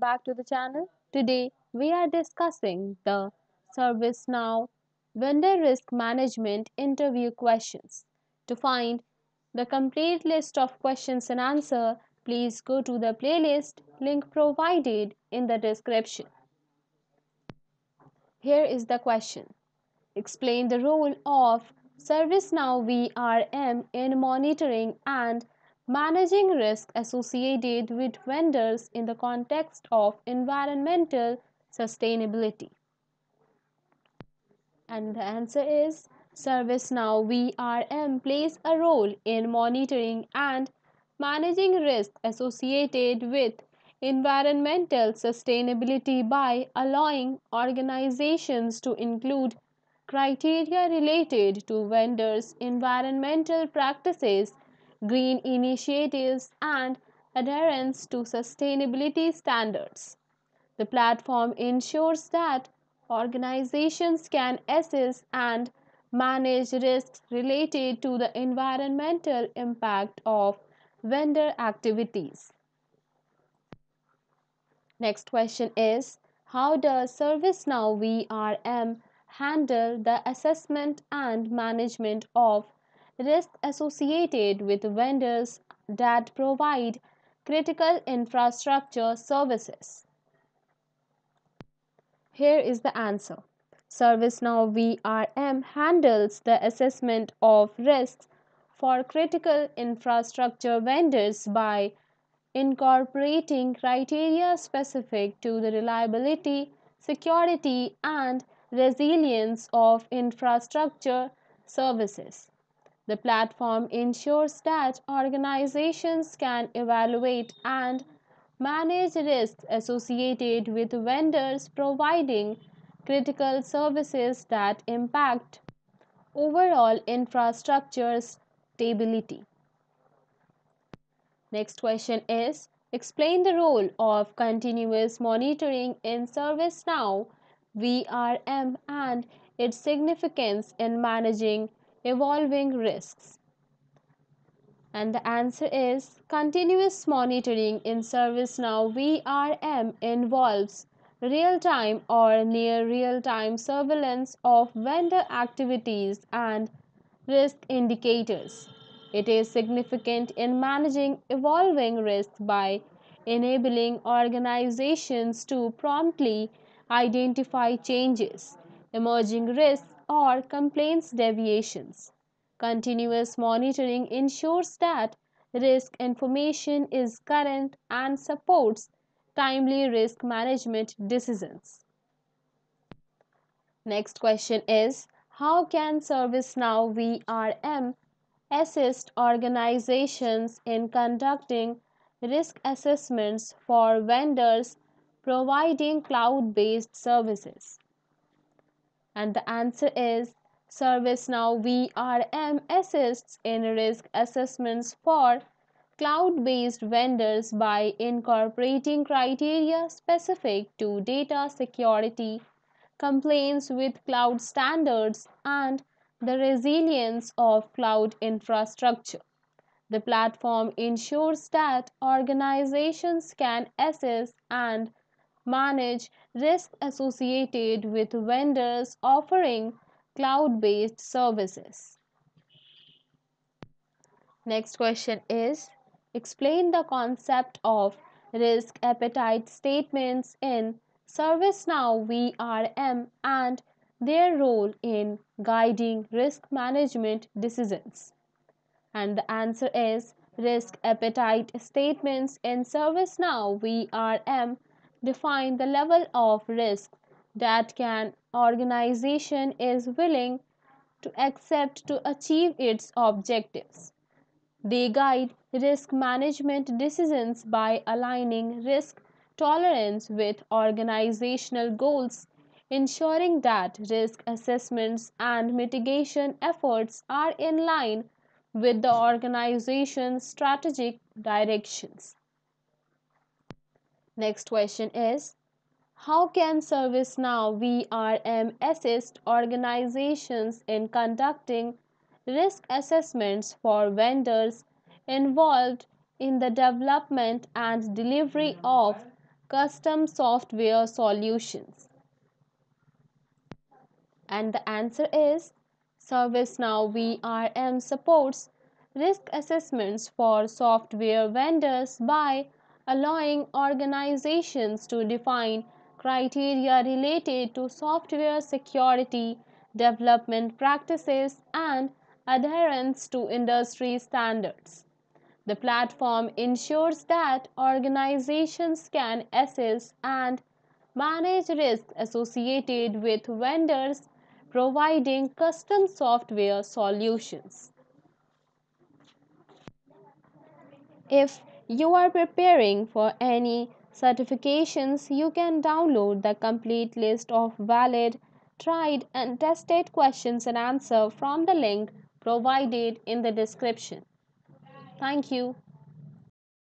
back to the channel. Today we are discussing the ServiceNow Vendor Risk Management Interview Questions. To find the complete list of questions and answer, please go to the playlist link provided in the description. Here is the question. Explain the role of ServiceNow VRM in monitoring and managing risk associated with vendors in the context of environmental sustainability. And the answer is ServiceNow VRM plays a role in monitoring and managing risk associated with environmental sustainability by allowing organizations to include criteria related to vendors' environmental practices, green initiatives, and adherence to sustainability standards. The platform ensures that organizations can assess and manage risks related to the environmental impact of vendor activities. Next question is How does ServiceNow VRM handle the assessment and management of risk associated with vendors that provide critical infrastructure services? Here is the answer. ServiceNow VRM handles the assessment of risks for critical infrastructure vendors by incorporating criteria specific to the reliability, security, and resilience of infrastructure services. The platform ensures that organizations can evaluate and manage risks associated with vendors providing critical services that impact overall infrastructure stability. Next question is Explain the role of continuous monitoring in ServiceNow VRM and its significance in managing evolving risks. And the answer is continuous monitoring in ServiceNow VRM involves real time or near real time surveillance of vendor activities and risk indicators. It is significant in managing evolving risks by enabling organizations to promptly identify changes, emerging risks, or complaints deviations. Continuous monitoring ensures that risk information is current and supports timely risk management decisions. Next question is How can ServiceNow VRM assist organizations in conducting risk assessments for vendors providing cloud based services? And the answer is ServiceNow VRM assists in risk assessments for cloud based vendors by incorporating criteria specific to data security, compliance with cloud standards, and the resilience of cloud infrastructure. The platform ensures that organizations can assess and manage risk associated with vendors offering cloud based services. Next question is Explain the concept of risk appetite statements in ServiceNow VRM and their role in guiding risk management decisions. And the answer is risk appetite statements in ServiceNow VRM define the level of risk that an organization is willing to accept to achieve its objectives. They guide risk management decisions by aligning risk tolerance with organizational goals, ensuring that risk assessments and mitigation efforts are in line with the organization's strategic directions. Next question is How can ServiceNow VRM assist organizations in conducting risk assessments for vendors involved in the development and delivery of custom software solutions? And the answer is ServiceNow VRM supports risk assessments for software vendors by allowing organizations to define criteria related to software security, development practices, and adherence to industry standards. The platform ensures that organizations can assess and manage risks associated with vendors providing custom software solutions. If you are preparing for any certifications, you can download the complete list of valid, tried, and tested questions and answers from the link provided in the description. Thank you.